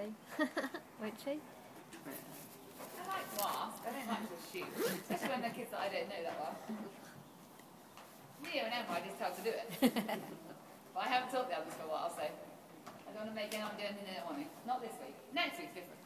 be. Won't she? I like masks. I don't like to shoot. especially when they're kids that I don't know that well. Me and Emma, I just tell to do it. but I haven't taught the others for a while, so I don't want to make anyone do anything they don't want to. Not this week. Next week's different.